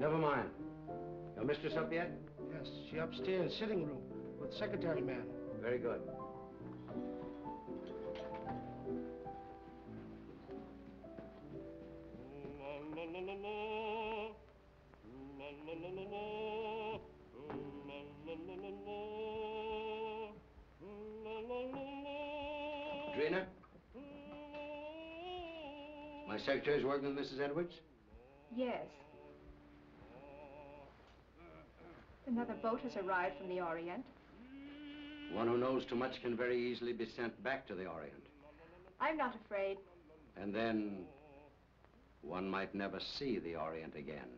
Never mind. Your mistress up yet? Yes, she upstairs, sitting room, with secretary man. Very good. Drina? My secretary's working with Mrs. Edwards? Boat has arrived from the Orient. One who knows too much can very easily be sent back to the Orient. I'm not afraid. And then one might never see the Orient again.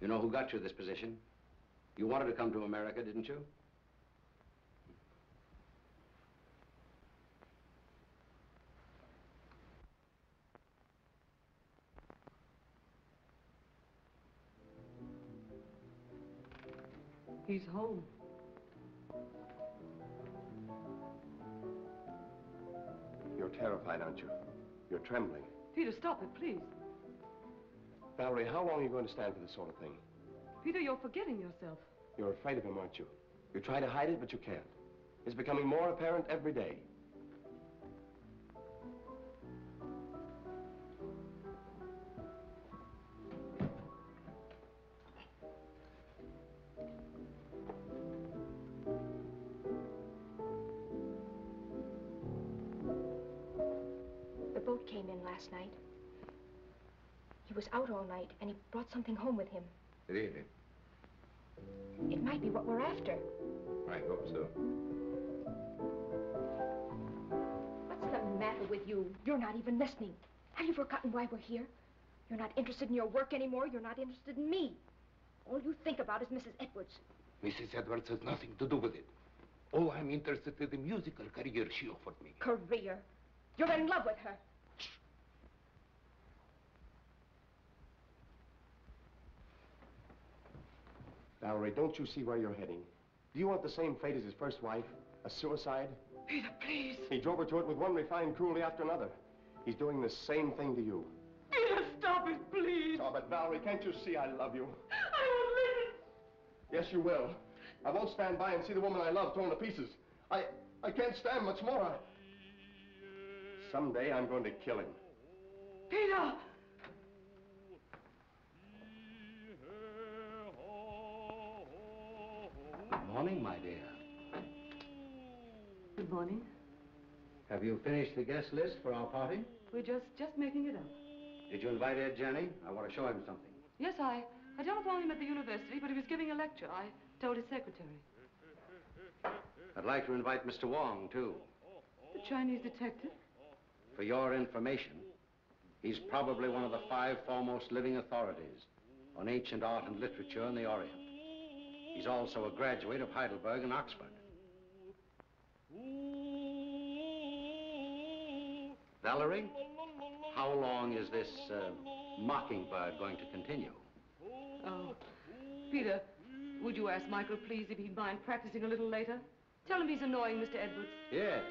You know who got you this position? You wanted to come to America, didn't you? He's home. You're terrified, aren't you? You're trembling. Peter, stop it, please. Valerie, how long are you going to stand for this sort of thing? Peter, you're forgetting yourself. You're afraid of him, aren't you? You try to hide it, but you can't. It's becoming more apparent every day. Last night. He was out all night, and he brought something home with him. Really? It might be what we're after. I hope so. What's the matter with you? You're not even listening. Have you forgotten why we're here? You're not interested in your work anymore. You're not interested in me. All you think about is Mrs. Edwards. Mrs. Edwards has nothing to do with it. Oh, I'm interested in the musical career she offered me. Career. You're in love with her. Valerie, don't you see where you're heading? Do you want the same fate as his first wife? A suicide? Peter, please. He drove her to it with one refined cruelty after another. He's doing the same thing to you. Peter, stop it, please. Stop it, Valerie. Can't you see I love you? I won't listen. Yes, you will. I won't stand by and see the woman I love torn to pieces. I, I can't stand much more. I... Someday I'm going to kill him. Peter! Good morning, my dear. Good morning. Have you finished the guest list for our party? We're just, just making it up. Did you invite Ed Janney? I want to show him something. Yes, I, I telephoned him at the university, but he was giving a lecture. I told his secretary. I'd like to invite Mr. Wong, too. The Chinese detective? For your information, he's probably one of the five foremost living authorities on ancient art and literature in the Orient. He's also a graduate of Heidelberg and Oxford. Valerie, how long is this uh, mockingbird going to continue? Oh, Peter, would you ask Michael, please, if he'd mind practicing a little later? Tell him he's annoying Mr. Edwards. Yes.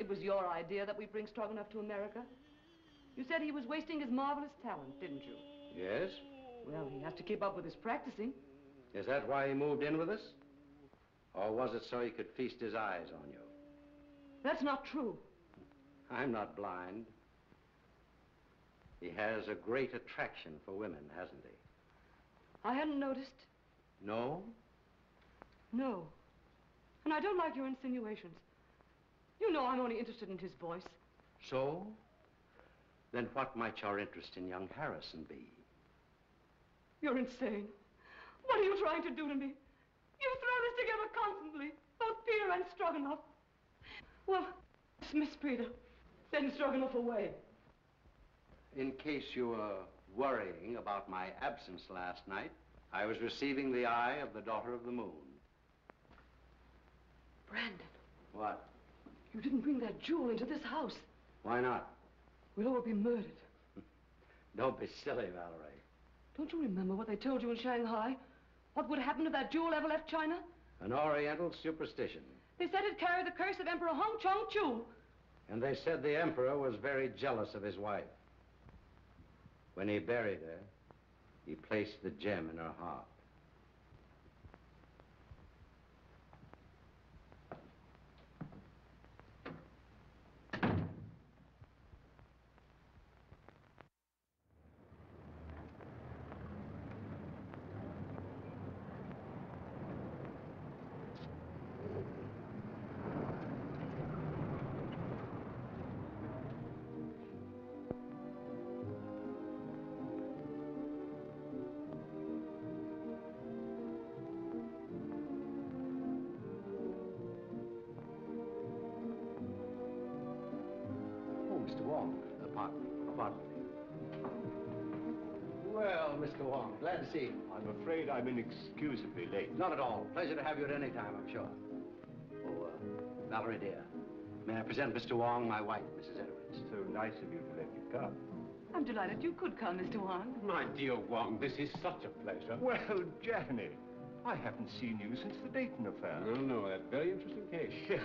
It was your idea that we bring Stroganoff to America. You said he was wasting his marvelous talent, didn't you? Yes? Well, he has to keep up with his practicing. Is that why he moved in with us? Or was it so he could feast his eyes on you? That's not true. I'm not blind. He has a great attraction for women, hasn't he? I hadn't noticed. No? No. And I don't like your insinuations. You know I'm only interested in his voice. So? Then what might your interest in young Harrison be? You're insane. What are you trying to do to me? You throw this together constantly, both Peter and Stroganoff. Well, dismiss Peter. Send Stroganoff away. In case you were worrying about my absence last night, I was receiving the eye of the daughter of the moon. Brandon, What? you didn't bring that jewel into this house. Why not? We'll all be murdered. Don't be silly, Valerie. Don't you remember what they told you in Shanghai? What would happen if that jewel ever left China? An Oriental superstition. They said it carried the curse of Emperor Hong Chong Chu. And they said the emperor was very jealous of his wife. When he buried her, he placed the gem in her heart. Wong. Pardon me. Pardon. Well, Mr. Wong, glad to see you. I'm afraid I'm inexcusably late. Not at all. Pleasure to have you at any time, I'm sure. Oh, uh, Valerie, dear. May I present Mr. Wong, my wife, Mrs. Edwards? So nice of you to let me come. I'm delighted you could come, Mr. Wong. My dear Wong, this is such a pleasure. Well, Janney, I haven't seen you since the Dayton affair. No, no, that very interesting case. Yes.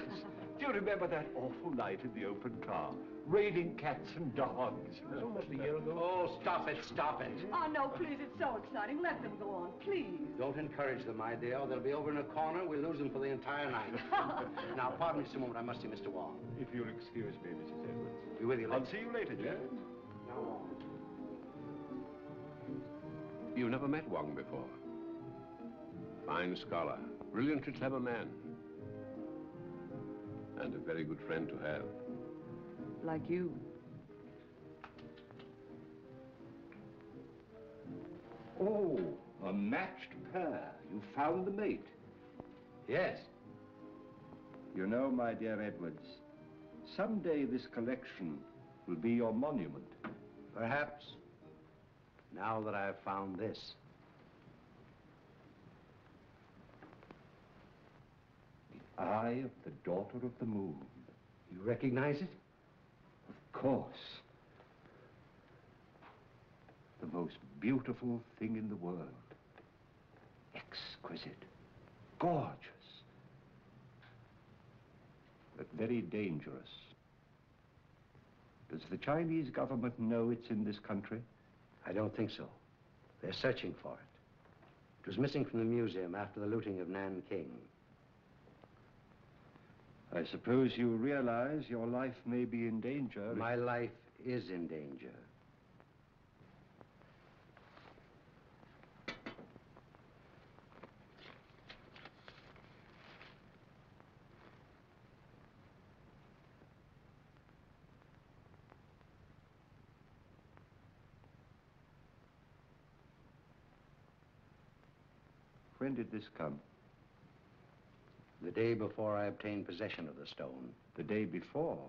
Do you remember that awful night in the open car? Raining cats and dogs. It was almost a year ago. Oh, stop it, stop it. Oh, no, please, it's so exciting. Let them go on, please. Don't encourage them, my dear. They'll be over in a corner. We'll lose them for the entire night. now, pardon me just a moment. I must see Mr. Wong. If you'll excuse me, Mrs. Edwards. Be with you later. I'll see you later, Jan. Now, Wong. You've never met Wong before. Fine scholar, brilliantly clever man. And a very good friend to have. Like you. Oh, a matched pair. You found the mate. Yes. You know, my dear Edwards, someday this collection will be your monument. Perhaps. Now that I've found this. Eye of the daughter of the moon. You recognize it? Of course. The most beautiful thing in the world. Exquisite. Gorgeous. But very dangerous. Does the Chinese government know it's in this country? I don't think so. They're searching for it. It was missing from the museum after the looting of Nanking. I suppose you realize your life may be in danger. My life is in danger. When did this come? The day before I obtained possession of the stone. The day before.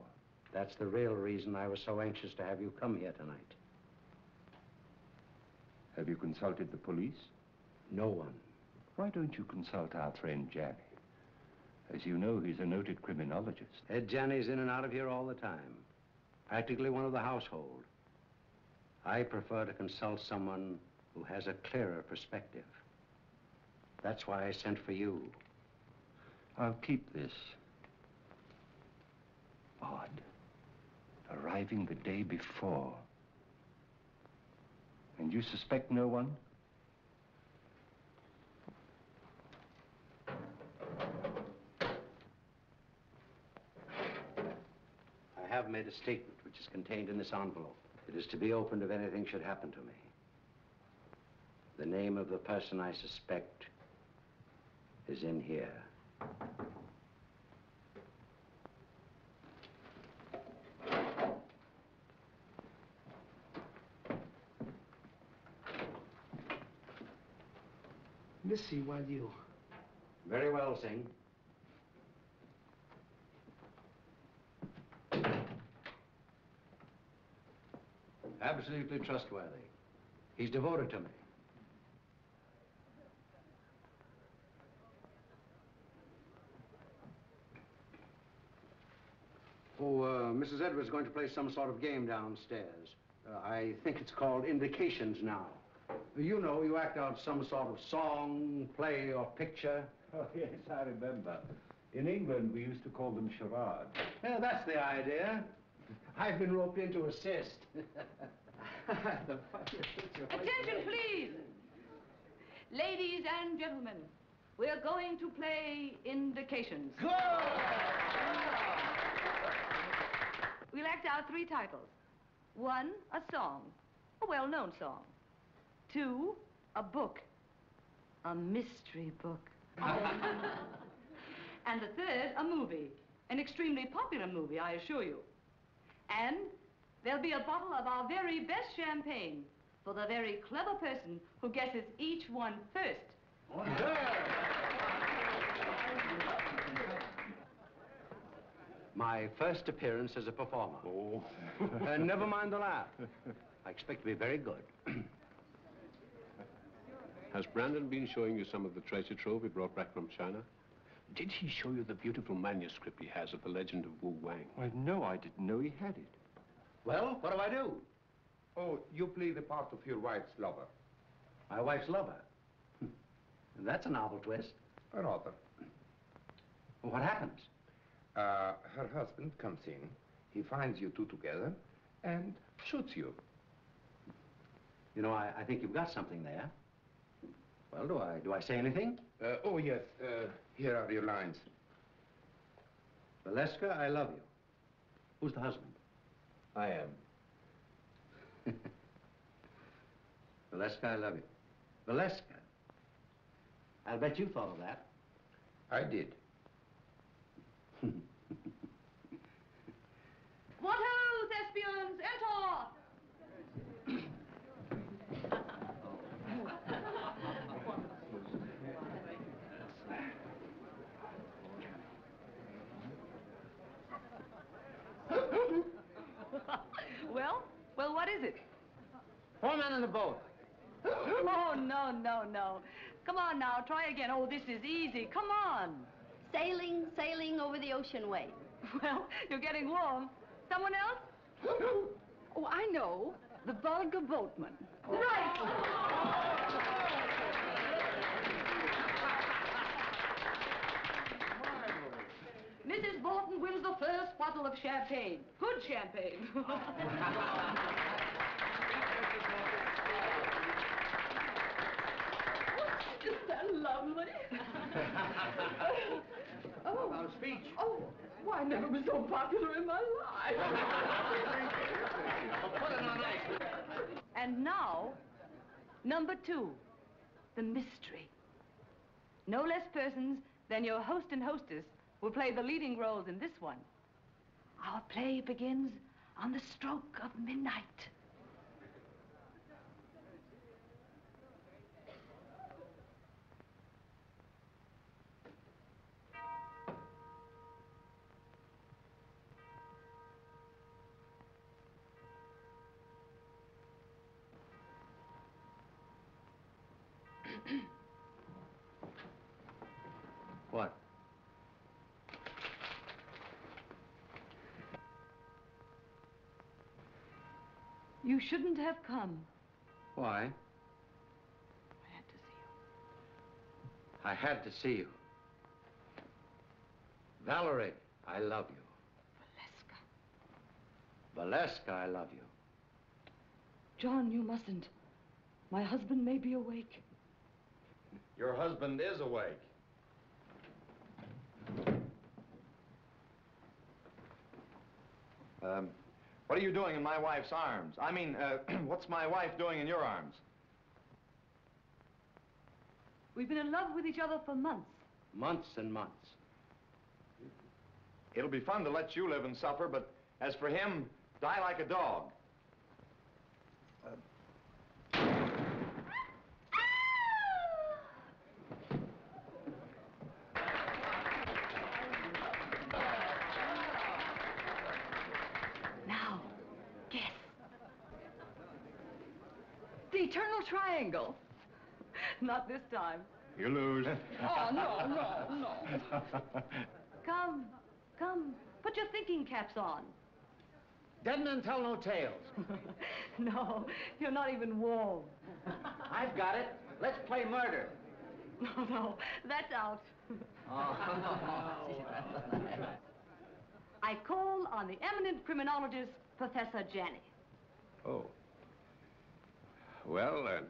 That's the real reason I was so anxious to have you come here tonight. Have you consulted the police? No one. Why don't you consult our friend Janney? As you know, he's a noted criminologist. Ed Janney's in and out of here all the time. Practically one of the household. I prefer to consult someone who has a clearer perspective. That's why I sent for you. I'll keep this. Odd. Arriving the day before. And you suspect no one? I have made a statement which is contained in this envelope. It is to be opened if anything should happen to me. The name of the person I suspect is in here. Missy, while you... Very well, Sing. Absolutely trustworthy. He's devoted to me. Oh, uh, Mrs. Edwards is going to play some sort of game downstairs. Uh, I think it's called Indications now. You know, you act out some sort of song, play, or picture. Oh, yes, I remember. In England, we used to call them charades. Yeah, that's the idea. I've been roped in to assist. The funniest picture- Attention, please. Ladies and gentlemen, we're going to play indications. We'll act out three titles. One, a song, a well-known song. Two, a book, a mystery book. and the third, a movie, an extremely popular movie, I assure you. And there'll be a bottle of our very best champagne for the very clever person who guesses each one first. My first appearance as a performer. Oh. Uh, never mind the laugh. I expect to be very good. Has Brandon been showing you some of the treasure trove he brought back from China? Did he show you the beautiful manuscript he has of the legend of Wu Wang? Why, no, I didn't know he had it. Well, what do I do? Oh, you play the part of your wife's lover. My wife's lover. That's a novel twist. Rather. Well, what happens? Uh, her husband comes in, he finds you two together, and shoots you. You know, I, I think you've got something there. Well, do I, do I say anything? Uh, oh, yes, uh, here are your lines. Valeska, I love you. Who's the husband? I am. Valeska, I love you. Valeska. I'll bet you thought of that. I did. What ho, thespians, enter! well, well, what is it? Four men in the boat. Oh, no, no, no. Come on now, try again. Oh, this is easy. Come on. Sailing, sailing over the ocean wave. Well, you're getting warm. Someone else? Oh, I know. The Volga boatman. Right. Mrs. Bolton wins the first bottle of champagne. Good champagne. Isn't that lovely? Oh. Our speech. Oh, why, I never was so popular in my life. Put it on ice. And now, number two, the mystery. No less persons than your host and hostess will play the leading roles in this one. Our play begins on the stroke of midnight. Shouldn't have come. Why? I had to see you. I had to see you. Valerie, I love you. Valeska. Valeska, I love you. John, you mustn't. My husband may be awake. Your husband is awake. Um, what are you doing in my wife's arms? I mean, uh, what's my wife doing in your arms? We've been in love with each other for months. Months and months. It'll be fun to let you live and suffer, but as for him, die like a dog. Now, guess. The eternal triangle. Not this time. You lose. Oh, no, no, no. Come, come. Put your thinking caps on. Dead men tell no tales. no, you're not even warm. I've got it. Let's play murder. No, no, that's out. Oh. I call on the eminent criminologist, Professor Janney. Oh. Well, uh,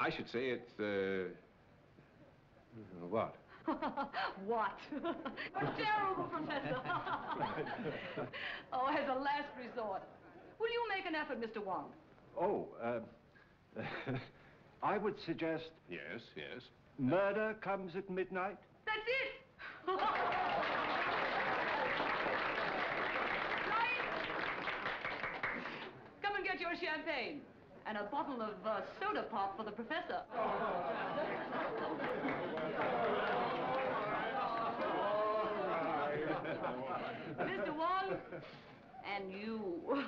I should say it's, uh, what? what? Terrible, Professor. oh, as a last resort. Will you make an effort, Mr. Wong? Oh, uh, I would suggest Yes, yes. murder comes at midnight. That's it! Right? Come and get your champagne. And a bottle of uh, soda pop for the professor. Mr. Wong, and you.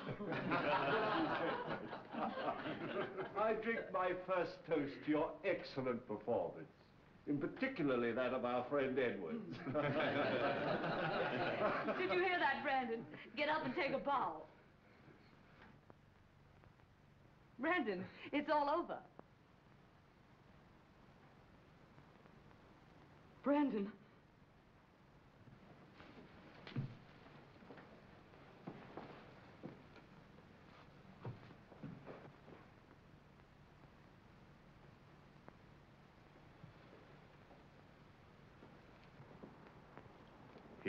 I drink my first toast to your excellent performance, in particularly that of our friend Edwards. Did you hear that, Brandon? Get up and take a bow. Brandon, it's all over. Brandon.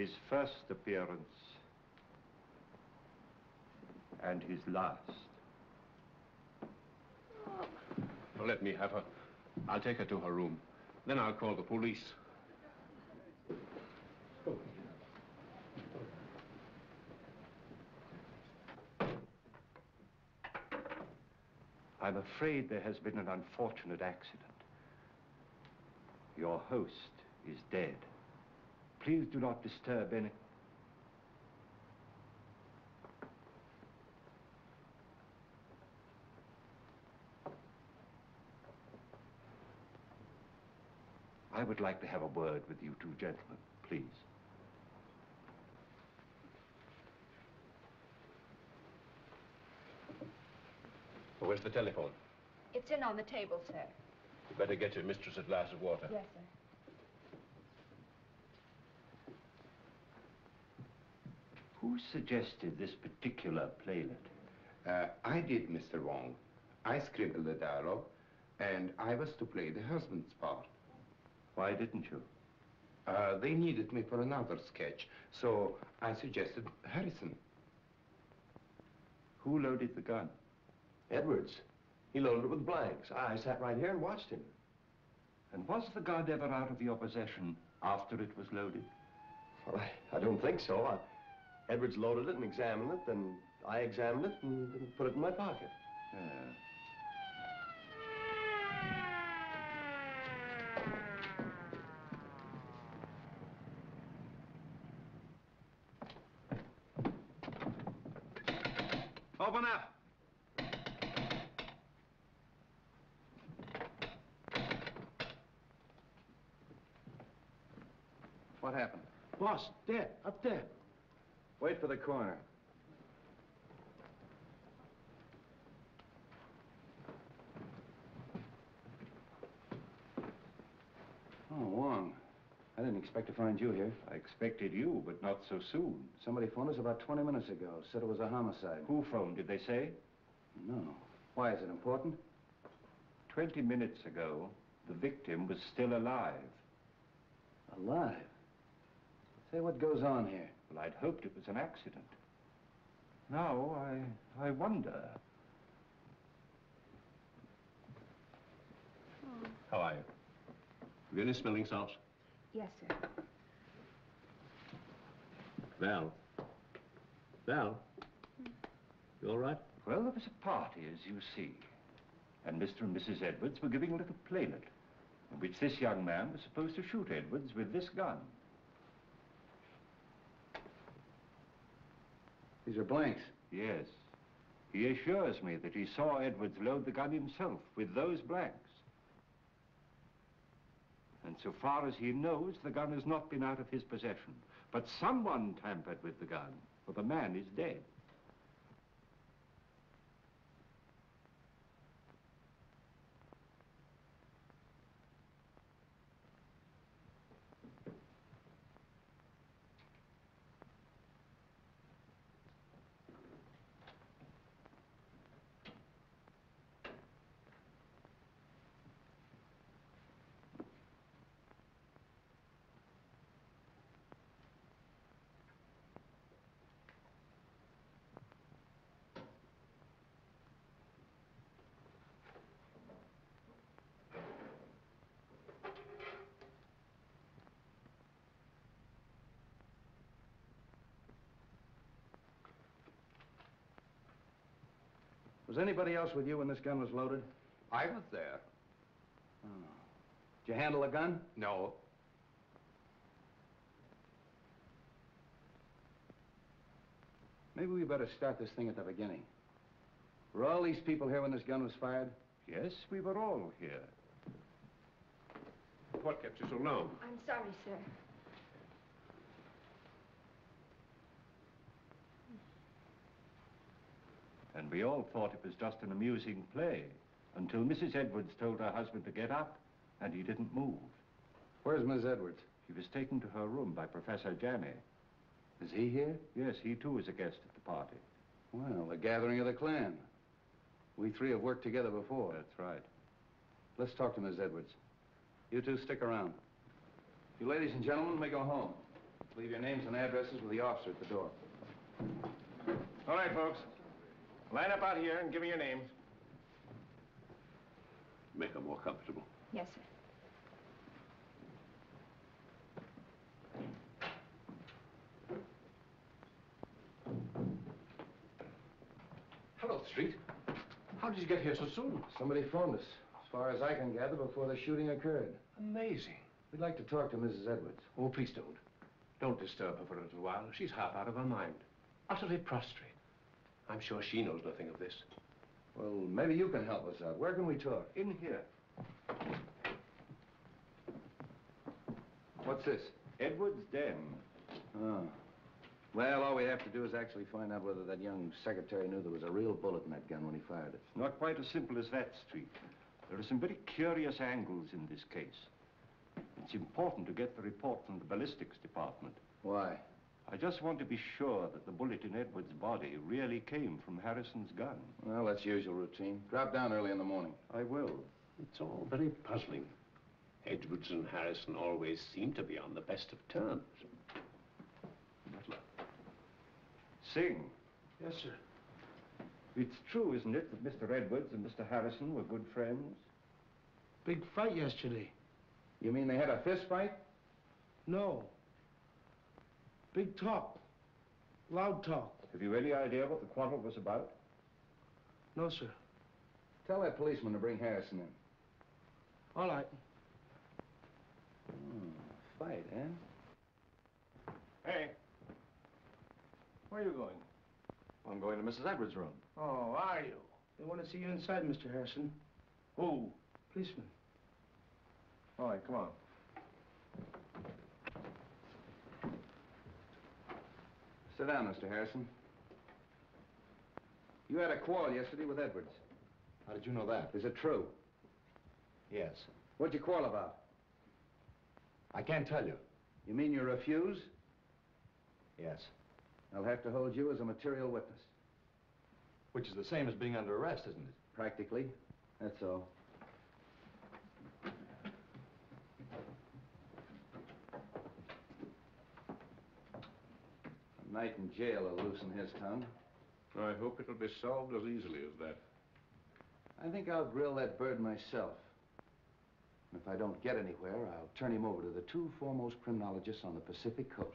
his first appearance and his last. Well, let me have her. I'll take her to her room. Then I'll call the police. I'm afraid there has been an unfortunate accident. Your host is dead. Please do not disturb any... I would like to have a word with you two gentlemen, please. Where's the telephone? It's in on the table, sir. You better get your mistress a glass of water. Yes, sir. Who suggested this particular playlet? Uh, I did, Mr. Wong. I scribbled the dialogue, and I was to play the husband's part. Why didn't you? Uh, they needed me for another sketch, so I suggested Harrison. Who loaded the gun? Edwards. He loaded it with blanks. I sat right here and watched him. And was the gun ever out of your possession after it was loaded? Well, I, I don't think so. I, Edwards loaded it and examined it, then I examined it and, and put it in my pocket. Yeah. Open up. What happened? Boss, dead, up there. Wait for the coroner. Oh, Wong. I didn't expect to find you here. I expected you, but not so soon. Somebody phoned us about 20 minutes ago. Said it was a homicide. Who phoned, did they say? No. Why, is it important? Twenty minutes ago, the victim was still alive. Alive? Say, what goes on here? Well, I'd hoped it was an accident. Now, I, I wonder. How are you? Have you any smelling salts? Yes, sir. Val. Val. You all right? Well, there was a party, as you see. And Mr. and Mrs. Edwards were giving a little playlet, in which this young man was supposed to shoot Edwards with this gun. These are blanks. Yes. He assures me that he saw Edwards load the gun himself with those blanks. And so far as he knows, the gun has not been out of his possession. But someone tampered with the gun, for the man is dead. Anybody else with you when this gun was loaded? I was there. Oh, Did you handle the gun? No. Maybe we better start this thing at the beginning. Were all these people here when this gun was fired? Yes, we were all here. What kept you so long? I'm sorry, sir. And we all thought it was just an amusing play until Mrs. Edwards told her husband to get up, and he didn't move. Where's Miss Edwards? She was taken to her room by Professor Janney. Is he here? Yes, he too is a guest at the party. Well, the gathering of the clan. We three have worked together before. That's right. Let's talk to Miss Edwards. You two stick around. You ladies and gentlemen may go home. Leave your names and addresses with the officer at the door. All right, folks. Line up out here and give me your names. Make her more comfortable. Yes, sir. Hello, Street. How did you get here so soon? Somebody phoned us, as far as I can gather, before the shooting occurred. Amazing. We'd like to talk to Mrs. Edwards. Oh, please don't. Don't disturb her for a little while. She's half out of her mind. Utterly prostrate. I'm sure she knows nothing of this. Well, maybe you can help us out. Where can we talk? In here. What's this? Edwards' den. Oh. Well, all we have to do is actually find out whether that young secretary knew there was a real bullet in that gun when he fired it. Not quite as simple as that, Street. There are some very curious angles in this case. It's important to get the report from the ballistics department. Why? I just want to be sure that the bullet in Edwards' body really came from Harrison's gun. Well, that's usual routine. Drop down early in the morning. I will. It's all very puzzling. Edwards and Harrison always seem to be on the best of terms. Butler. Sing. Yes, sir. It's true, isn't it, that Mr. Edwards and Mr. Harrison were good friends? Big fight yesterday. You mean they had a fist fight? No. Big talk. Loud talk. Have you any idea what the quarrel was about? No, sir. Tell that policeman to bring Harrison in. All right. Hmm, fight, eh? Hey. Where are you going? I'm going to Mrs. Edwards' room. Oh, are you? They want to see you inside, Mr. Harrison. Who? Policeman. All right, come on. Sit down, Mr. Harrison. You had a quarrel yesterday with Edwards. How did you know that? Is it true? Yes. What'd you quarrel about? I can't tell you. You mean you refuse? Yes. I'll have to hold you as a material witness. Which is the same as being under arrest, isn't it? Practically. That's Night in jail will loosen his tongue. I hope it'll be solved as easily as that. I think I'll grill that bird myself. And if I don't get anywhere, I'll turn him over to the two foremost criminologists on the Pacific coast.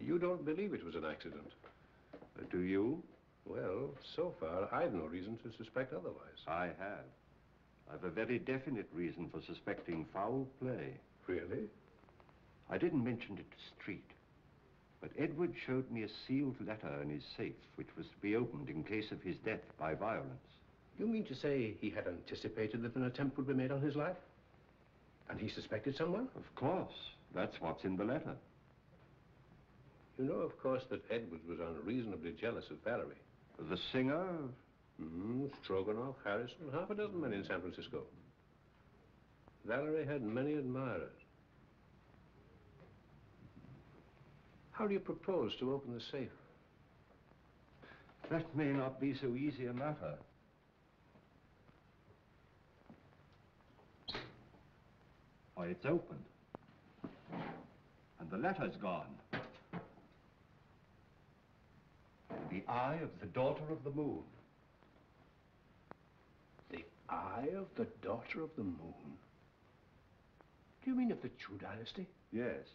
You don't believe it was an accident? Uh, do you? Well, so far, I've no reason to suspect otherwise. I have. I've a very definite reason for suspecting foul play. Really? I didn't mention it to Street, but Edward showed me a sealed letter in his safe, which was to be opened in case of his death by violence. You mean to say he had anticipated that an attempt would be made on his life? And he suspected someone? Of course. That's what's in the letter. You know, of course, that Edward was unreasonably jealous of Valerie. The singer? Hmm, Stroganoff, Harrison, half a dozen men in San Francisco. Valerie had many admirers. How do you propose to open the safe? That may not be so easy a matter. Why, it's opened. And the letter's gone. The eye of the daughter of the moon. The Eye of the Daughter of the Moon. Do you mean of the Chu dynasty? Yes.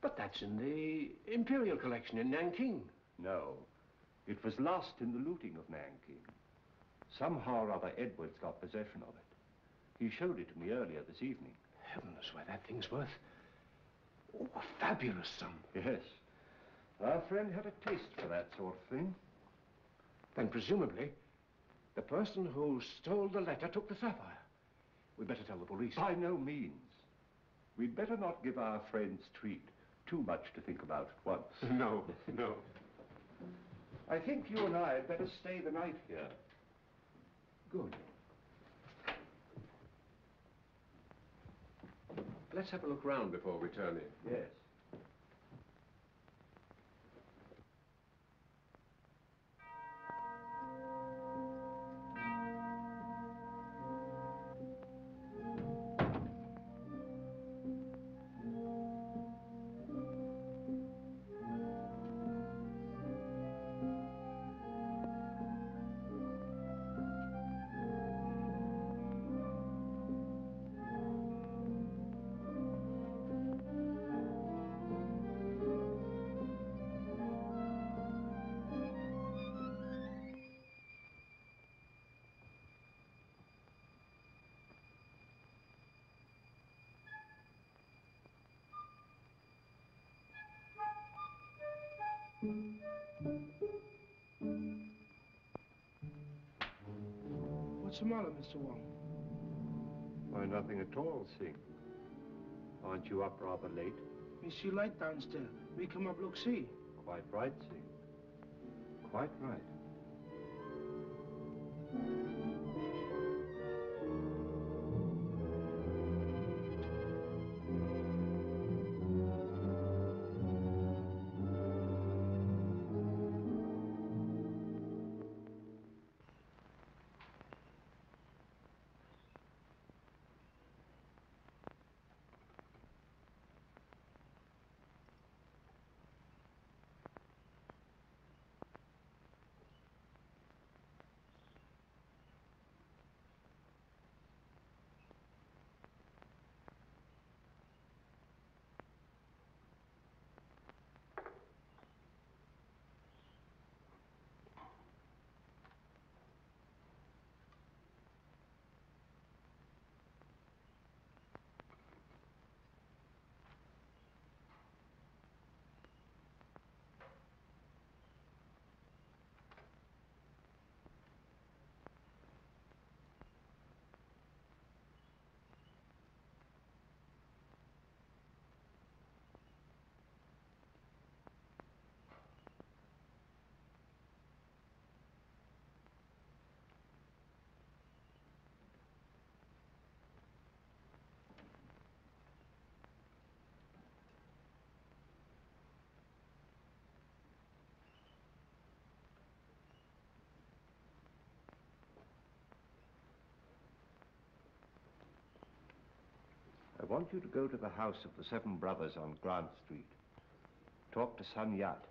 But that's in the Imperial Collection in Nanking. No. It was lost in the looting of Nanking. Somehow or other, Edwards got possession of it. He showed it to me earlier this evening. Heavens, why, that thing's worth oh, a fabulous sum. Yes. Our friend had a taste for that sort of thing. Then presumably, the person who stole the letter took the sapphire. We'd better tell the police. By no means. We'd better not give our friend Street too much to think about at once. no, no. I think you and I had better stay the night here. Good. Let's have a look round before we turn in. Yes. Matter, Mr. Wong? Why, nothing at all, Sing. Aren't you up rather late? Me see light downstairs. We come up look see. Quite right, Sing. Quite right. Want you to go to the house of the Seven Brothers on Grant Street. Talk to Sun Yat.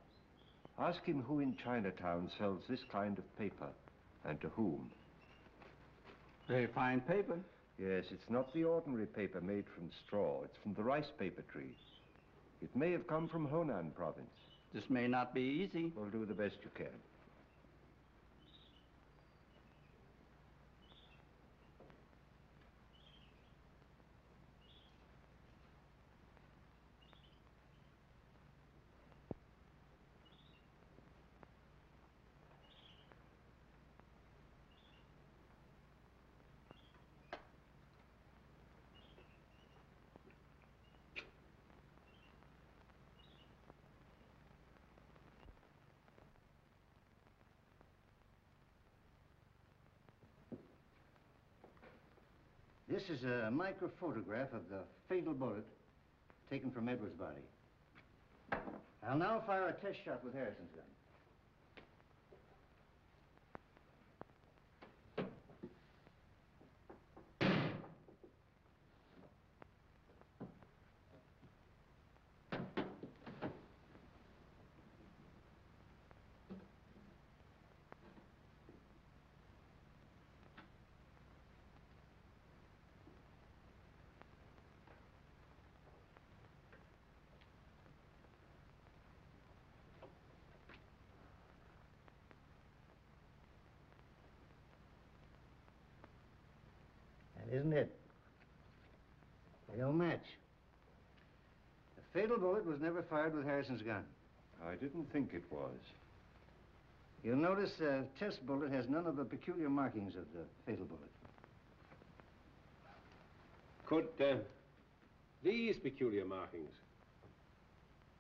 Ask him who in Chinatown sells this kind of paper and to whom. Very fine paper. Yes, it's not the ordinary paper made from straw. It's from the rice paper tree. It may have come from Honan province. This may not be easy. Well, do the best you can. This is a microphotograph of the fatal bullet taken from Edward's body. I'll now fire a test shot with Harrison's gun. Isn't it? They don't match. The fatal bullet was never fired with Harrison's gun. I didn't think it was. You'll notice the test bullet has none of the peculiar markings of the fatal bullet. Could uh, these peculiar markings,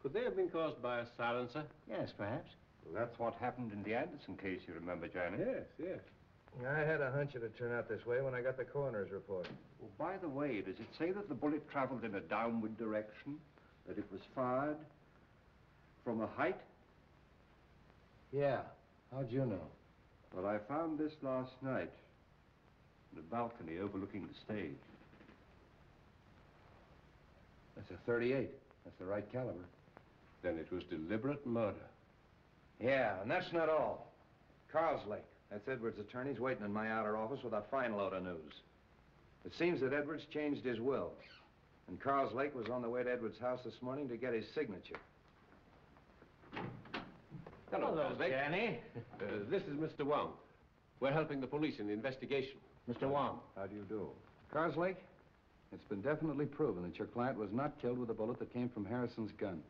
could they have been caused by a silencer? Yes, perhaps. Well, that's what happened in the Anderson case, you remember, Janet? Yes, yes. I had a hunch it'd turn out this way when I got the coroner's report. Well, by the way, does it say that the bullet traveled in a downward direction? That it was fired from a height? Yeah. How'd you know? Well, I found this last night in a balcony overlooking the stage. That's a 38. That's the right caliber. Then it was deliberate murder. Yeah, and that's not all. Carslake. That's Edwards' attorney's waiting in my outer office with a fine load of news. It seems that Edwards changed his will. And Carslake was on the way to Edwards' house this morning to get his signature. Hello, Hello, Carslake. Danny. Uh, this is Mr. Wong. We're helping the police in the investigation. Mr. Wong. How do you do? Carslake, it's been definitely proven that your client was not killed with a bullet that came from Harrison's gun.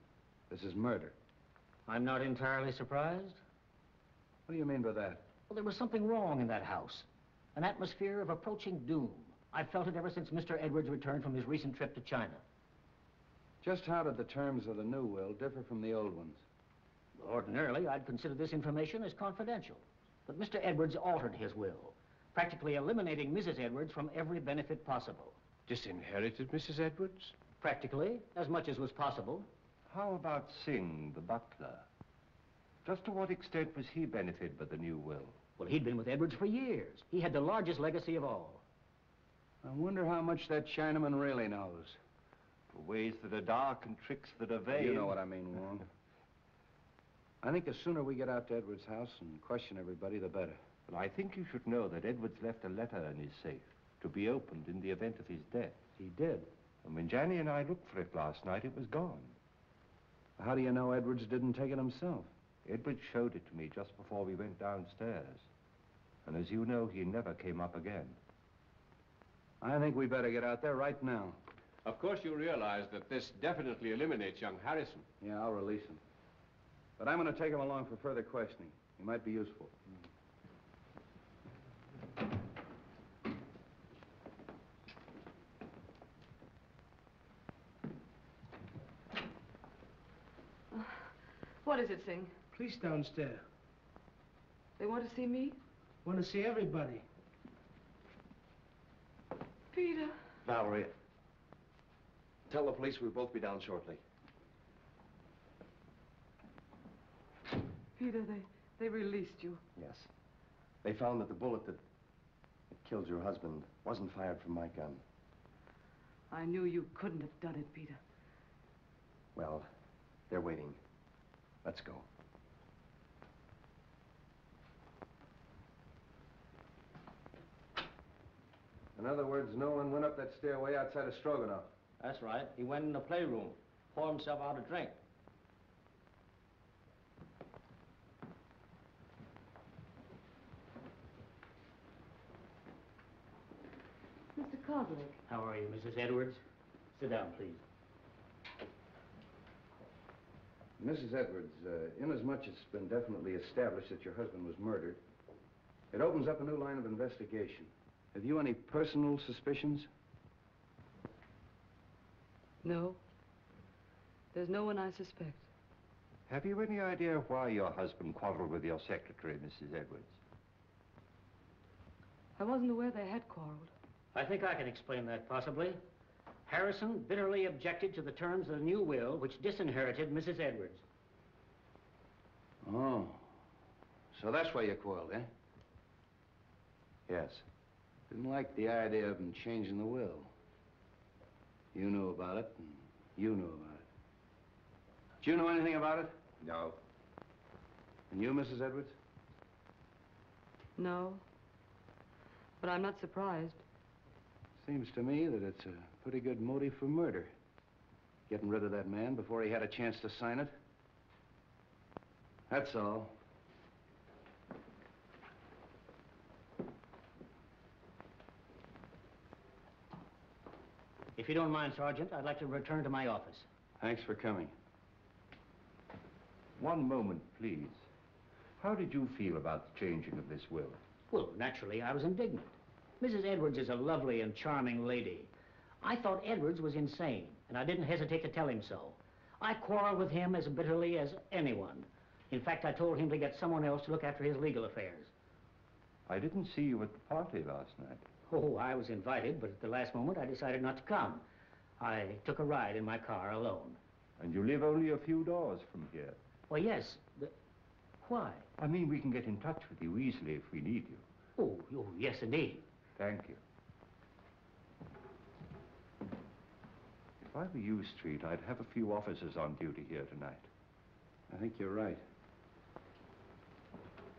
This is murder. I'm not entirely surprised. What do you mean by that? Well, there was something wrong in that house. An atmosphere of approaching doom. I've felt it ever since Mr. Edwards returned from his recent trip to China. Just how did the terms of the new will differ from the old ones? Ordinarily, I'd consider this information as confidential. But Mr. Edwards altered his will, practically eliminating Mrs. Edwards from every benefit possible. Disinherited Mrs. Edwards? Practically, as much as was possible. How about Sing, the butler? Just to what extent was he benefited by the new will? Well, he'd been with Edwards for years. He had the largest legacy of all. I wonder how much that Chinaman really knows. For ways that are dark and tricks that are vain. You know what I mean, Wong. I think the sooner we get out to Edwards' house and question everybody, the better. Well, I think you should know that Edwards left a letter in his safe to be opened in the event of his death. He did. And when Janney and I looked for it last night, it was gone. How do you know Edwards didn't take it himself? Edwards showed it to me just before we went downstairs. And as you know, he never came up again. I think we better get out there right now. Of course, you realize that this definitely eliminates young Harrison. Yeah, I'll release him. But I'm going to take him along for further questioning. He might be useful. What is it, Sing? Police downstairs. They want to see me? Want to see everybody. Peter. Valerie, tell the police we'll both be down shortly. Peter, they, they released you. Yes. They found that the bullet that, that killed your husband wasn't fired from my gun. I knew you couldn't have done it, Peter. Well, they're waiting. Let's go. In other words, no one went up that stairway outside of Stroganoff. That's right. He went in the playroom, poured himself out a drink. Mr. Kozlik. How are you, Mrs. Edwards? Sit down, please. Mrs. Edwards, uh, inasmuch as it's been definitely established that your husband was murdered, it opens up a new line of investigation. Have you any personal suspicions? No. There's no one I suspect. Have you any idea why your husband quarreled with your secretary, Mrs. Edwards? I wasn't aware they had quarreled. I think I can explain that possibly. Harrison bitterly objected to the terms of the new will, which disinherited Mrs. Edwards. Oh. So that's why you quarreled, eh? Yes. Didn't like the idea of him changing the will. You knew about it, and you knew about it. Did you know anything about it? No. And you, Mrs. Edwards? No. But I'm not surprised. Seems to me that it's a pretty good motive for murder. Getting rid of that man before he had a chance to sign it. That's all. If you don't mind, Sergeant, I'd like to return to my office. Thanks for coming. One moment, please. How did you feel about the changing of this will? Well, naturally, I was indignant. Mrs. Edwards is a lovely and charming lady. I thought Edwards was insane, and I didn't hesitate to tell him so. I quarreled with him as bitterly as anyone. In fact, I told him to get someone else to look after his legal affairs. I didn't see you at the party last night. Oh, I was invited, but at the last moment I decided not to come. I took a ride in my car alone. And you live only a few doors from here. Well, yes, but why? I mean, we can get in touch with you easily if we need you. Oh, oh yes, indeed. Thank you. If I were you, Street, I'd have a few officers on duty here tonight. I think you're right.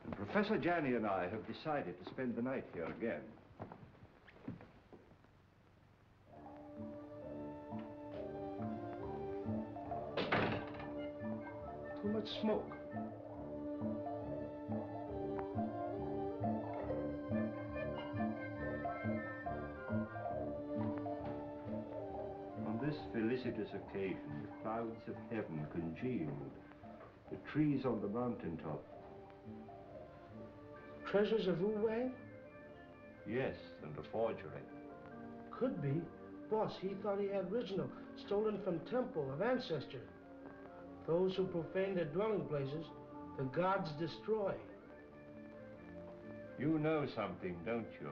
And Professor Janney and I have decided to spend the night here again. Much smoke. On this felicitous occasion, the clouds of heaven congealed. The trees on the mountaintop. Treasures of Wu Wei? Yes, and a forgery. Could be. Boss, he thought he had original, stolen from temple of ancestor. Those who profane their dwelling places, the gods destroy. You know something, don't you?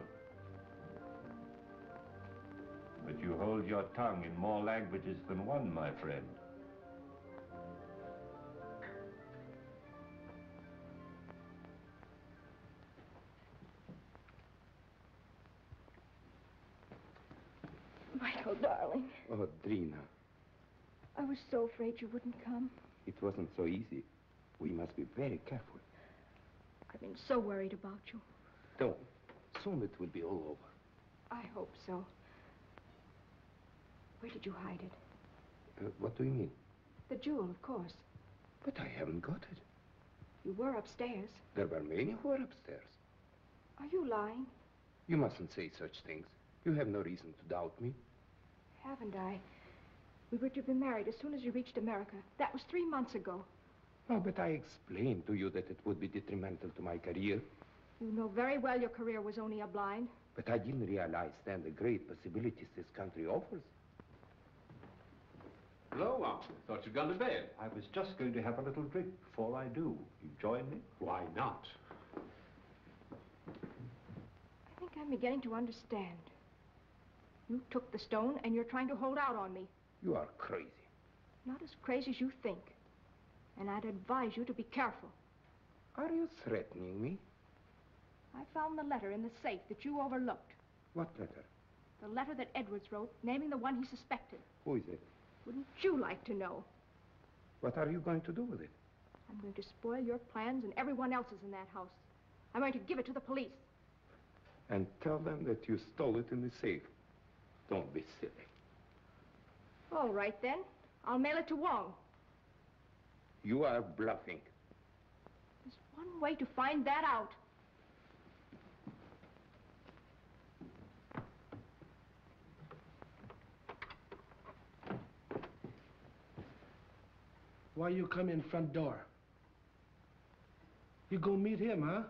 But you hold your tongue in more languages than one, my friend. Michael, darling, Oh, Drina, I was so afraid you wouldn't come. it wasn't so easy. We must be very careful. I've been so worried about you. Don't. Soon it will be all over. I hope so. Where did you hide it? Uh, what do you mean? The jewel, of course. But I haven't got it. You were upstairs. There were many who were upstairs. Are you lying? You mustn't say such things. You have no reason to doubt me. Haven't I? We were to be married as soon as you reached America. That was three months ago. Oh, but I explained to you that it would be detrimental to my career. You know very well your career was only a blind. But I didn't realize then the great possibilities this country offers. Hello, Uncle. Thought you'd gone to bed. I was just going to have a little drink before I do. You join me? Why not? I think I'm beginning to understand. You took the stone and you're trying to hold out on me. You are crazy. Not as crazy as you think. And I'd advise you to be careful. Are you threatening me? I found the letter in the safe that you overlooked. What letter? The letter that Edwards wrote, naming the one he suspected. Who is it? Wouldn't you like to know? What are you going to do with it? I'm going to spoil your plans and everyone else's in that house. I'm going to give it to the police. And tell them that you stole it in the safe. Don't be silly. All right, then. I'll mail it to Wong. You are bluffing. There's one way to find that out. Why you come in front door? You go meet him, huh?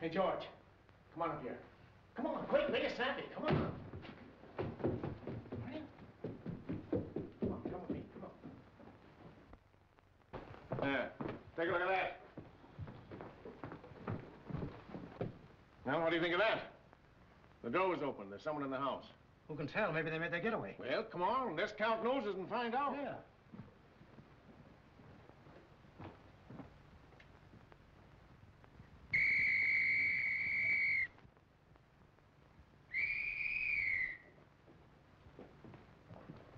Hey, George, come on up here. Come on, quick, make it snappy. Come on. Come on, come with me. Come on. There. Take a look at that. Now, what do you think of that? The door was open. There's someone in the house. Who can tell? Maybe they made their getaway. Well, come on. Let's count noses and find out. Yeah.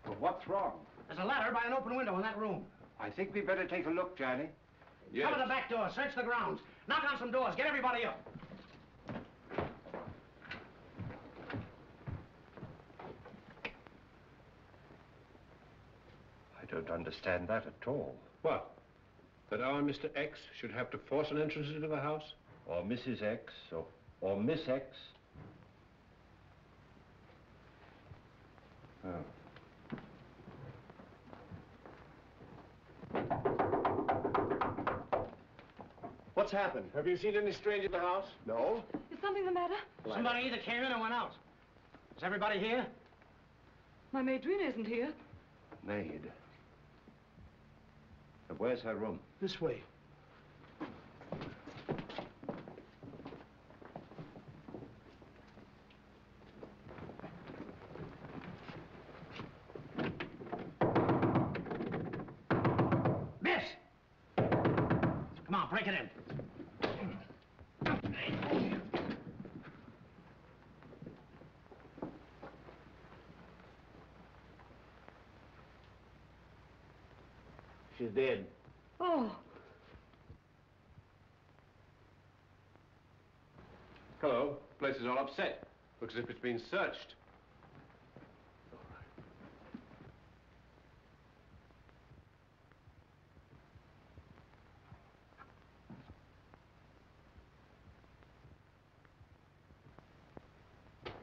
But what's wrong? There's a ladder by an open window in that room. I think we better take a look, Johnny. Yes. Cover the back door, search the grounds, knock on some doors, get everybody up. I don't understand that at all. What? That our Mr. X should have to force an entrance into the house? Or Mrs. X, or, or Miss X. Oh. What's happened? Have you seen any stranger in the house? No. Is something the matter? Somebody either came in or went out. Is everybody here? My maid Drina isn't here. Maid. Where's her room? This way. Miss! Come on, break it in. She's dead. Oh, Hello. Place is all upset. Looks as if it's been searched.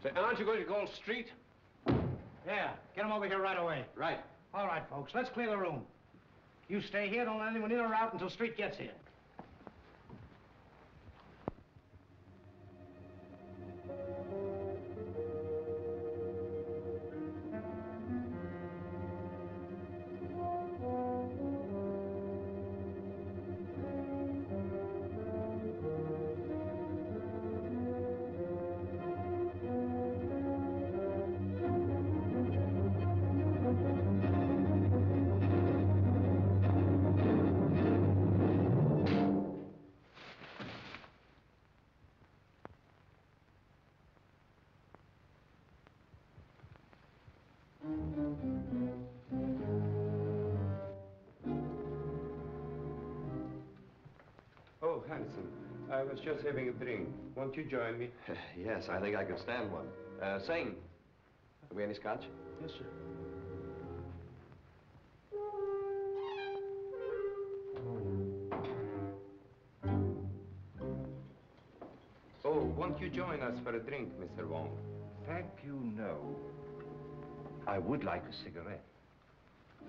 Say, aren't you going to call street? Yeah, get him over here right away. Right. All right, folks, let's clear the room. You stay here, don't let anyone in or out until Street gets here. Just having a drink. Won't you join me? yes, I think I can stand one. Uh, Sing. Have we any scotch? Yes, sir. Oh, won't you join us for a drink, Mr. Wong? Thank you, no. I would like a cigarette.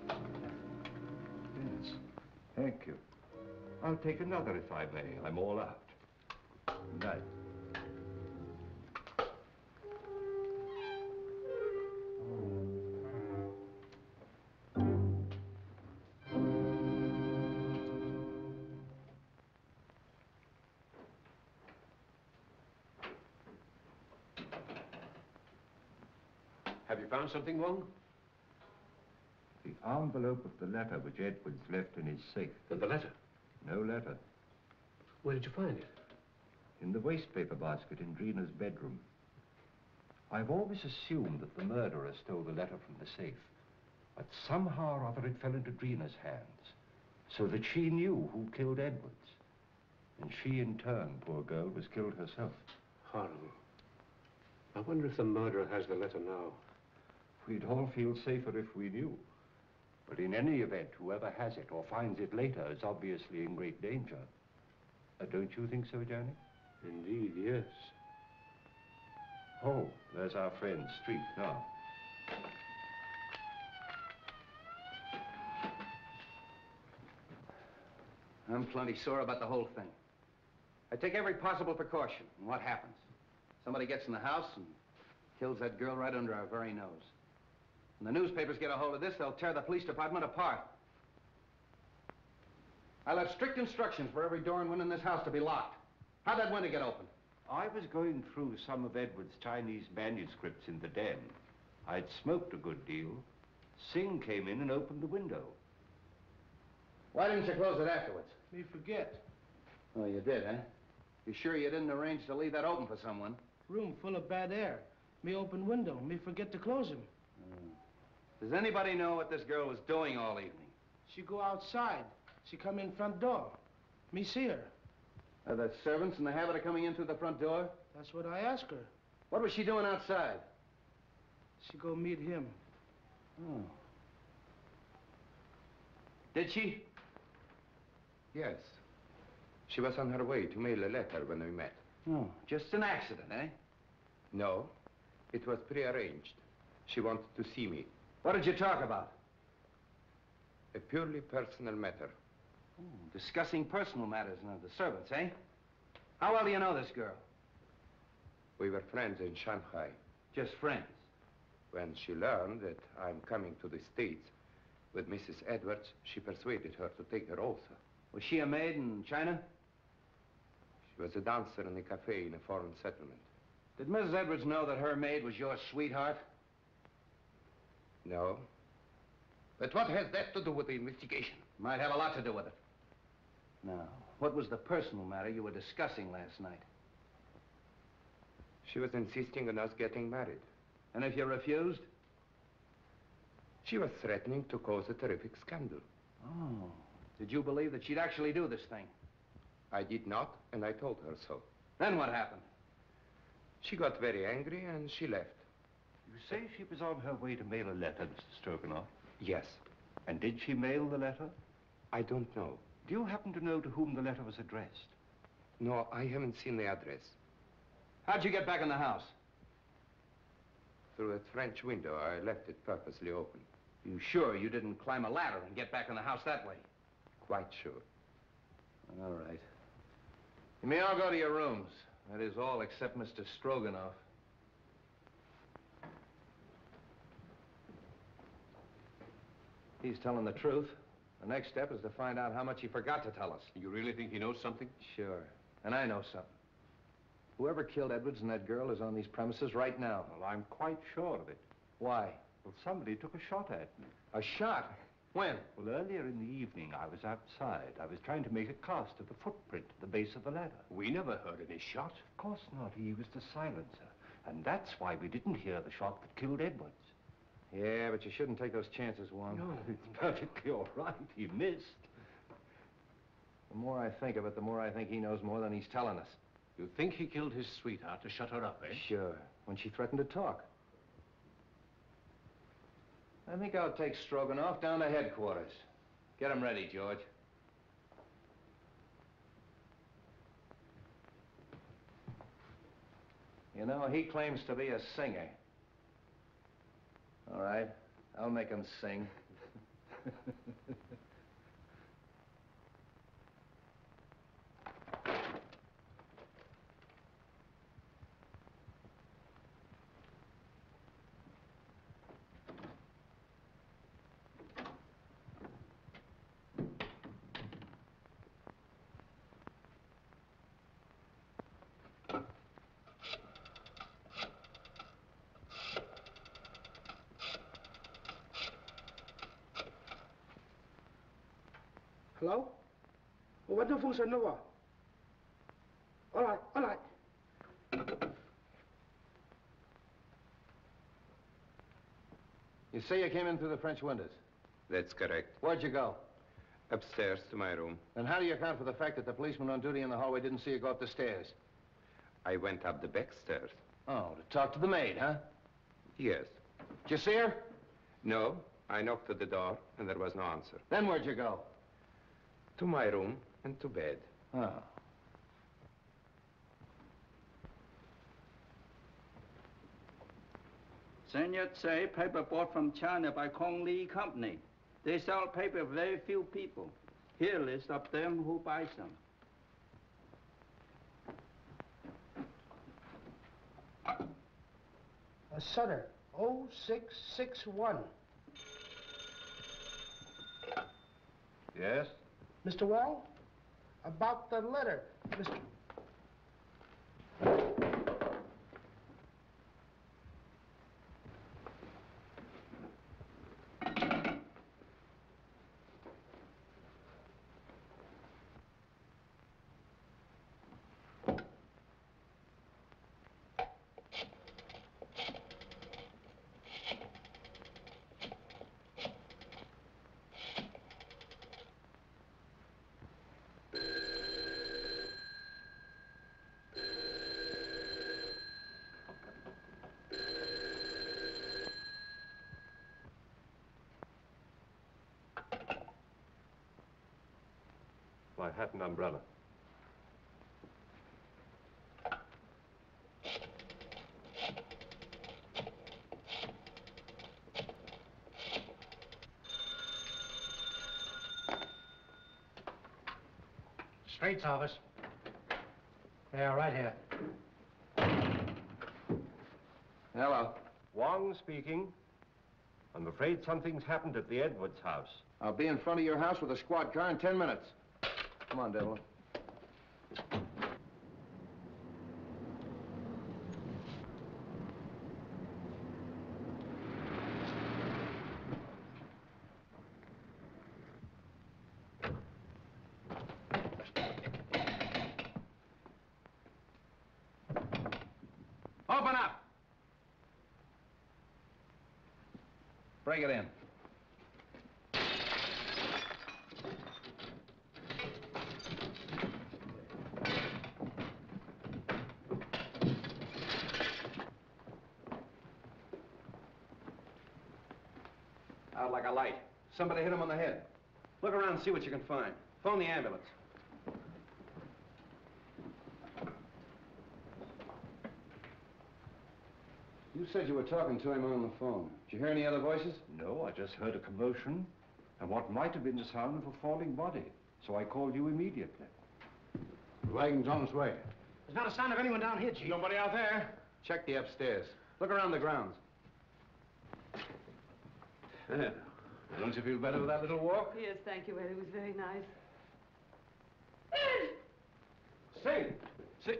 Yes, thank you. I'll take another if I may. I'm all out. Night. Have you found something, Wong? The envelope of the letter which Edwards left in his safe. The, the letter? No letter. Where did you find it? In the wastepaper basket in Drina's bedroom. I've always assumed that the murderer stole the letter from the safe. But somehow or other it fell into Drina's hands. So that she knew who killed Edwards. And she, in turn, poor girl, was killed herself. Horrible. I wonder if the murderer has the letter now. We'd all feel safer if we knew. But in any event, whoever has it or finds it later is obviously in great danger. Uh, don't you think so, Johnny? Indeed, yes. Oh, there's our friend, Street, now. I'm plenty sore about the whole thing. I take every possible precaution. And what happens? Somebody gets in the house and kills that girl right under our very nose. When the newspapers get a hold of this, they'll tear the police department apart. I left strict instructions for every door and window in this house to be locked. How'd that window get open? I was going through some of Edward's Chinese manuscripts in the den. I'd smoked a good deal. Sing came in and opened the window. Why didn't you close it afterwards? Me forget. Oh, you did, huh? You sure you didn't arrange to leave that open for someone? Room full of bad air. Me open window. Me forget to close him. Hmm. Does anybody know what this girl was doing all evening? She go outside. She come in front door. Me see her. Are the servants in the habit of coming in through the front door? That's what I asked her. What was she doing outside? She go meet him. Oh. Did she? Yes. She was on her way to mail a letter when we met. Oh, just an accident, eh? No, it was prearranged. She wanted to see me. What did you talk about? A purely personal matter. Oh, discussing personal matters now, the servants, eh? How well do you know this girl? We were friends in Shanghai. Just friends. When she learned that I'm coming to the States with Mrs. Edwards, she persuaded her to take her also. Was she a maid in China? She was a dancer in a cafe in a foreign settlement. Did Mrs. Edwards know that her maid was your sweetheart? No. But what has that to do with the investigation? Might have a lot to do with it. Now, what was the personal matter you were discussing last night? She was insisting on us getting married. And if you refused? She was threatening to cause a terrific scandal. Oh. Did you believe that she'd actually do this thing? I did not, and I told her so. Then what happened? She got very angry and she left. You say she was on her way to mail a letter, Mr. Stroganoff? Yes. And did she mail the letter? I don't know. Do you happen to know to whom the letter was addressed? No, I haven't seen the address. How'd you get back in the house? Through that French window. I left it purposely open. You sure you didn't climb a ladder and get back in the house that way? Quite sure. All right. You may all go to your rooms. That is all except Mr. Stroganoff. He's telling the truth. The next step is to find out how much he forgot to tell us. You really think he knows something? Sure. And I know something. Whoever killed Edwards and that girl is on these premises right now. Well, I'm quite sure of it. Why? Well, somebody took a shot at me. A shot? When? Well, earlier in the evening, I was outside. I was trying to make a cast of the footprint at the base of the ladder. We never heard any shot. Of course not. He was the silencer. And that's why we didn't hear the shot that killed Edwards. Yeah, but you shouldn't take those chances, Wong. No, it's perfectly all right. He missed. The more I think of it, the more I think he knows more than he's telling us. You think he killed his sweetheart to shut her up, eh? Sure. When she threatened to talk. I think I'll take Stroganoff down to headquarters. Get him ready, George. You know, he claims to be a singer. All right, I'll make them sing. Hello? Oh, what the function no All right, all right. You say you came in through the French windows? That's correct. Where'd you go? Upstairs to my room. And how do you account for the fact that the policeman on duty in the hallway didn't see you go up the stairs? I went up the back stairs. Oh, to talk to the maid, huh? Yes. Did you see her? No, I knocked at the door, and there was no answer. Then where'd you go? To my room and to bed. Ah. Sun Yat-se paper bought from China by Kong Li Company. They sell paper very few people. Here list of them who buy some. A Sutter, 0661. Yes? Mr. Wall? About the letter, Mr. My hat and umbrella. Street's office. Yeah, right here. Hello. Wong speaking. I'm afraid something's happened at the Edwards house. I'll be in front of your house with a squad car in ten minutes. Come on, Devlin. Somebody hit him on the head. Look around and see what you can find. Phone the ambulance. You said you were talking to him on the phone. Did you hear any other voices? No, I just heard a commotion and what might have been the sound of a falling body. So I called you immediately. The wagon's on its way. There's not a sign of anyone down here, Chief. Nobody out there? Check the upstairs. Look around the grounds. There. Don't you feel better with that little walk? Yes, thank you, Ed. It was very nice. Sing! See?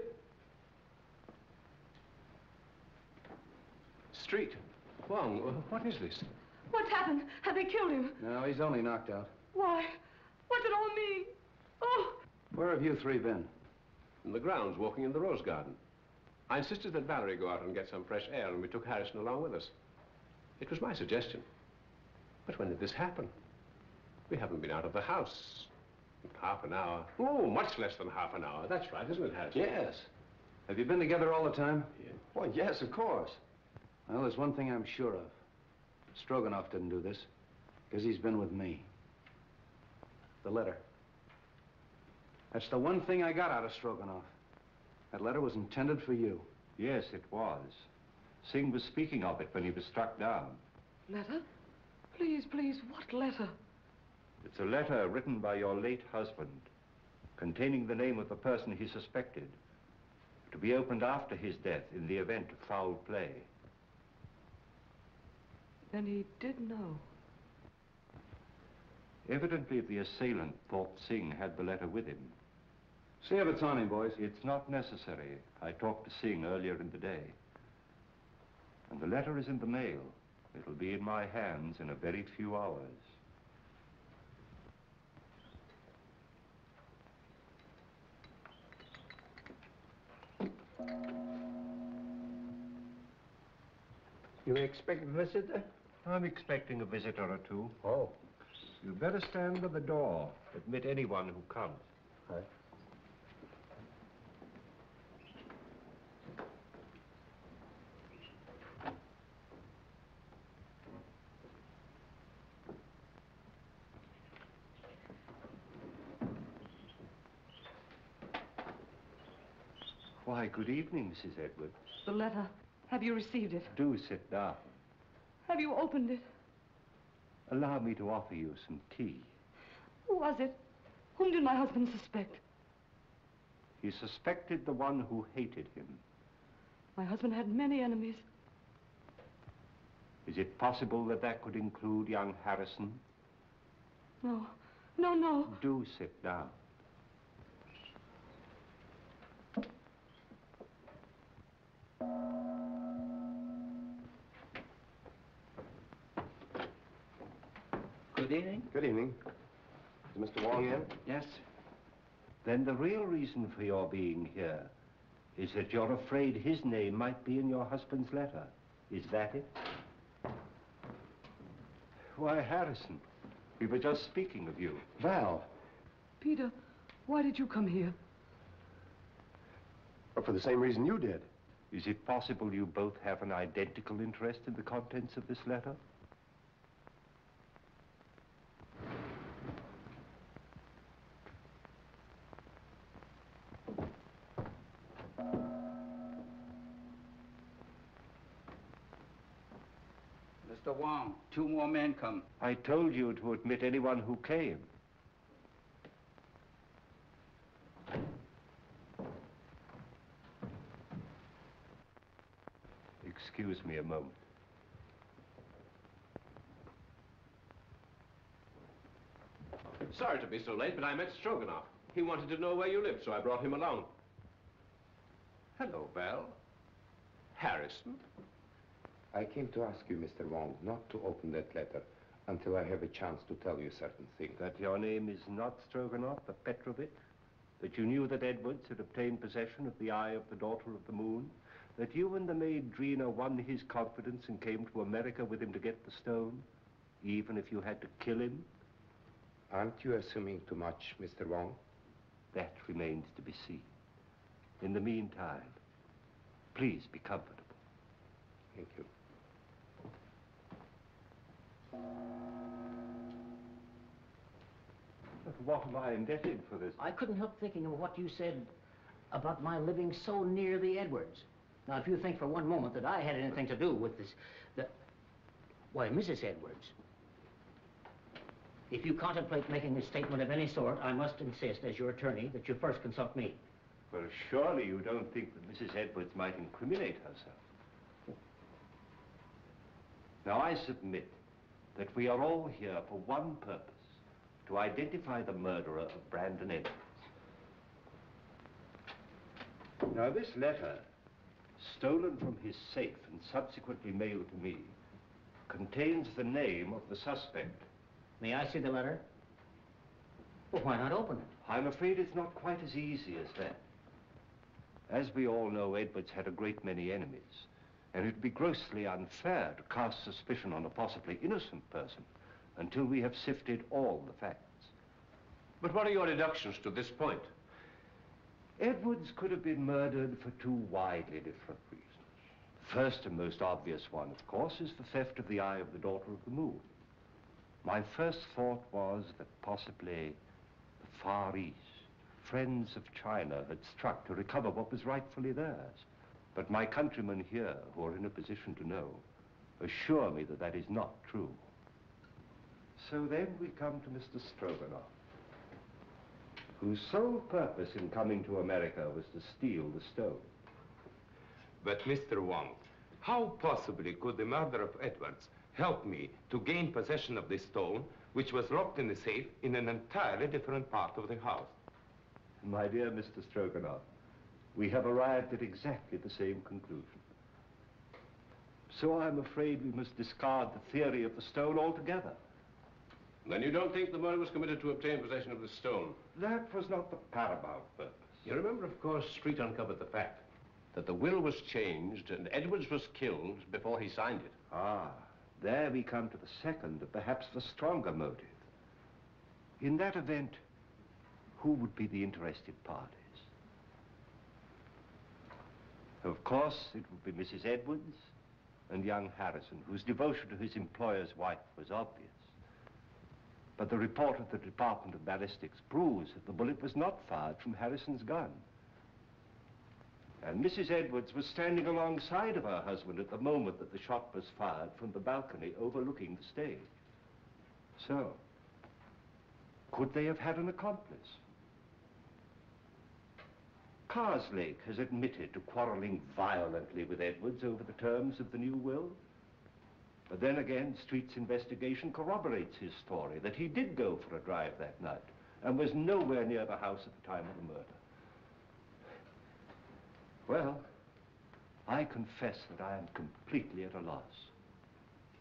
Street. Wong, what is this? What's happened? Have they killed him? No, he's only knocked out. Why? What's it all mean? Oh! Where have you three been? In the grounds, walking in the rose garden. I insisted that Valerie go out and get some fresh air, and we took Harrison along with us. It was my suggestion. But when did this happen? We haven't been out of the house. in Half an hour. Oh, much less than half an hour. That's right, isn't it, Harrison? Yes. Have you been together all the time? Yeah. Well, yes, of course. Well, there's one thing I'm sure of. Stroganoff didn't do this, because he's been with me. The letter. That's the one thing I got out of Stroganoff. That letter was intended for you. Yes, it was. Sing was speaking of it when he was struck down. Letter? Please, please, what letter? It's a letter written by your late husband, containing the name of the person he suspected, to be opened after his death in the event of foul play. Then he did know. Evidently, the assailant thought Sing had the letter with him. See if it's on him, boys. It's not necessary. I talked to Sing earlier in the day. And the letter is in the mail. It'll be in my hands in a very few hours. You expect a visitor? I'm expecting a visitor or two. Oh. You'd better stand by the door. Admit anyone who comes. Right. Why, good evening, Mrs. Edwards. The letter. Have you received it? Do sit down. Have you opened it? Allow me to offer you some tea. Who was it? Whom did my husband suspect? He suspected the one who hated him. My husband had many enemies. Is it possible that that could include young Harrison? No. No, no. Do sit down. Good evening. Good evening. Is Mr. Wong in? Yes. Then the real reason for your being here is that you're afraid his name might be in your husband's letter. Is that it? Why, Harrison, we were just speaking of you. Val. Peter, why did you come here? But for the same reason you did. Is it possible you both have an identical interest in the contents of this letter? Mr. Wong, two more men come. I told you to admit anyone who came. Excuse me a moment. Sorry to be so late, but I met Stroganoff. He wanted to know where you lived, so I brought him along. Hello, Val. Harrison. I came to ask you, Mr. Wong, not to open that letter until I have a chance to tell you certain things. That your name is not Stroganoff, but Petrovich? That you knew that Edwards had obtained possession of the Eye of the Daughter of the Moon? That you and the maid Drina won his confidence and came to America with him to get the stone? Even if you had to kill him? Aren't you assuming too much, Mr. Wong? That remains to be seen. In the meantime, please be comfortable. Thank you. But what am I indebted for this? I couldn't help thinking of what you said about my living so near the Edwards. Now, if you think for one moment that I had anything to do with this, the... Why, Mrs. Edwards, if you contemplate making a statement of any sort, I must insist, as your attorney, that you first consult me. Well, surely you don't think that Mrs. Edwards might incriminate herself. Now, I submit that we are all here for one purpose, to identify the murderer of Brandon Edwards. Now, this letter, stolen from his safe and subsequently mailed to me, contains the name of the suspect. May I see the letter? Well, why not open it? I'm afraid it's not quite as easy as that. As we all know, Edwards had a great many enemies, and it'd be grossly unfair to cast suspicion on a possibly innocent person until we have sifted all the facts. But what are your deductions to this point? Edwards could have been murdered for two widely different reasons. The first and most obvious one, of course, is the theft of the Eye of the Daughter of the Moon. My first thought was that possibly the Far East, friends of China, had struck to recover what was rightfully theirs. But my countrymen here, who are in a position to know, assure me that that is not true. So then we come to Mr. Stroganoff, whose sole purpose in coming to America was to steal the stone. But, Mr. Wong, how possibly could the murder of Edwards help me to gain possession of this stone, which was locked in the safe in an entirely different part of the house? My dear Mr. Stroganoff, we have arrived at exactly the same conclusion. So I'm afraid we must discard the theory of the stone altogether. Then you don't think the murder was committed to obtain possession of the stone? That was not the paramount purpose. You remember, of course, Street uncovered the fact that the will was changed and Edwards was killed before he signed it. Ah, there we come to the second, and perhaps the stronger motive. In that event, who would be the interested parties? Of course, it would be Mrs. Edwards and young Harrison, whose devotion to his employer's wife was obvious. But the report of the Department of Ballistics proves that the bullet was not fired from Harrison's gun. And Mrs. Edwards was standing alongside of her husband at the moment that the shot was fired from the balcony overlooking the stage. So, could they have had an accomplice? Carslake has admitted to quarreling violently with Edwards over the terms of the new will. But then again, Street's investigation corroborates his story that he did go for a drive that night and was nowhere near the house at the time of the murder. Well, I confess that I am completely at a loss.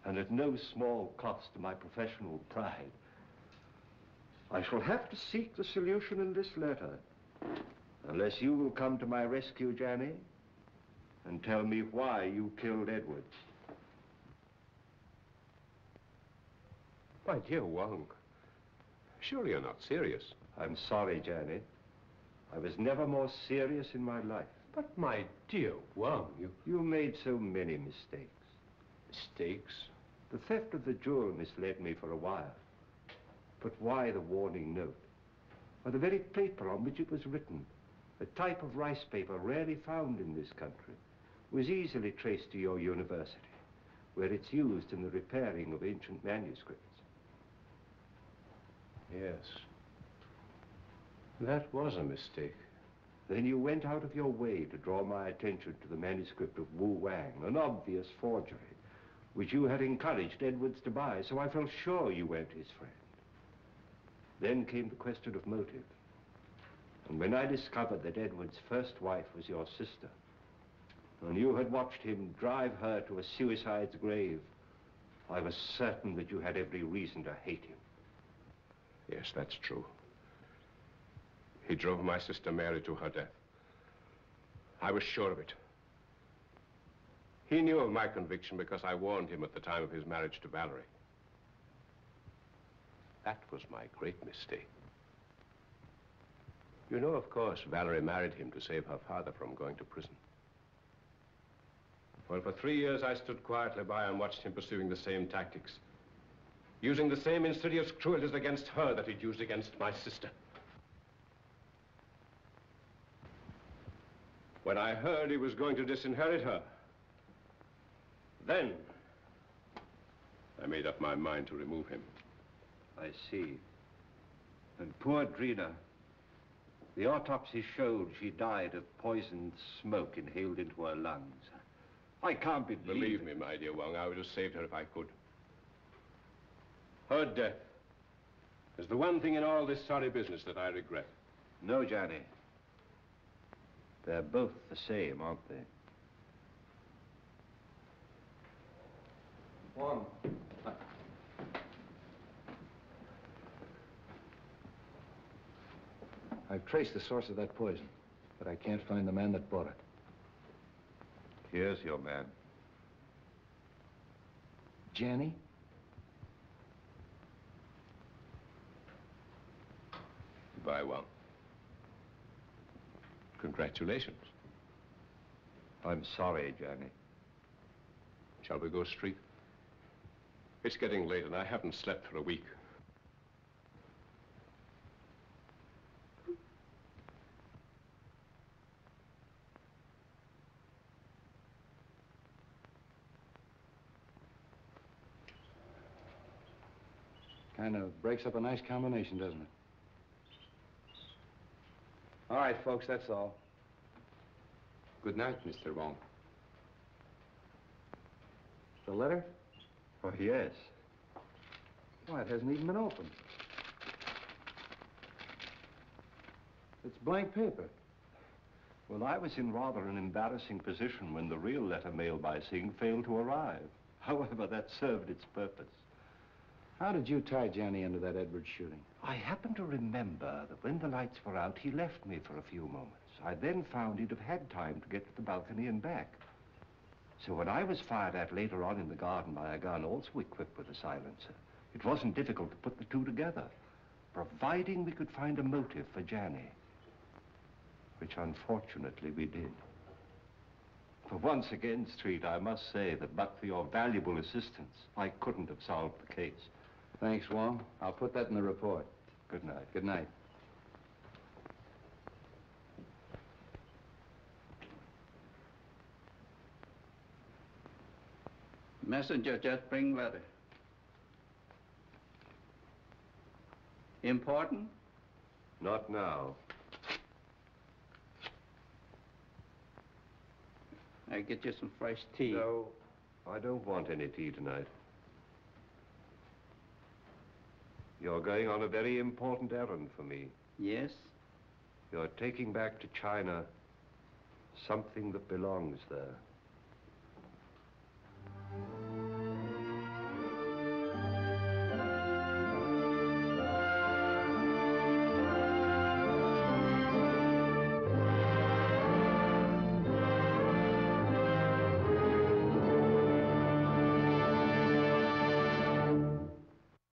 And at no small cost to my professional pride. I shall have to seek the solution in this letter. Unless you will come to my rescue, Janney, and tell me why you killed Edwards. My dear Wong, surely you're not serious. I'm sorry, Janney. I was never more serious in my life. But my dear Wong, you... You made so many mistakes. Mistakes? The theft of the jewel misled me for a while. But why the warning note? Or the very paper on which it was written, a type of rice paper rarely found in this country, was easily traced to your university, where it's used in the repairing of ancient manuscripts. Yes. That was a mistake. Then you went out of your way to draw my attention to the manuscript of Wu Wang, an obvious forgery, which you had encouraged Edwards to buy, so I felt sure you weren't his friend. Then came the question of motive. And when I discovered that Edward's first wife was your sister, and you had watched him drive her to a suicide's grave, I was certain that you had every reason to hate him. Yes, that's true. He drove my sister Mary to her death. I was sure of it. He knew of my conviction because I warned him at the time of his marriage to Valerie. That was my great mistake. You know, of course, Valerie married him to save her father from going to prison. Well, for three years, I stood quietly by and watched him pursuing the same tactics. Using the same insidious cruelties against her that he'd used against my sister. When I heard he was going to disinherit her, then I made up my mind to remove him. I see. And poor Drina, the autopsy showed she died of poisoned smoke inhaled into her lungs. I can't believe Believe it. me, my dear Wong, I would have saved her if I could. Her death is the one thing in all this sorry business that I regret. No, Janney. They're both the same, aren't they? One. I've traced the source of that poison, but I can't find the man that bought it. Here's your man. Janney? Goodbye, Wong. Congratulations. I'm sorry, Janney. Shall we go Street? It's getting late and I haven't slept for a week. Kind of breaks up a nice combination, doesn't it? All right, folks, that's all. Good night, Mr. Wong. The letter? Oh, yes. Why, it hasn't even been opened. It's blank paper. Well, I was in rather an embarrassing position when the real letter mailed by Sing failed to arrive. However, that served its purpose. How did you tie Janney into that Edwards shooting? I happen to remember that when the lights were out, he left me for a few moments. I then found he'd have had time to get to the balcony and back. So when I was fired at later on in the garden by a gun also equipped with a silencer, it wasn't difficult to put the two together, providing we could find a motive for Janney, which unfortunately we did. For once again, Street, I must say that but for your valuable assistance, I couldn't have solved the case. Thanks, Wong. I'll put that in the report. Good night. Good night. Messenger just bring letter. Important? Not now. I get you some fresh tea. No, I don't want any tea tonight. You're going on a very important errand for me. Yes? You're taking back to China something that belongs there.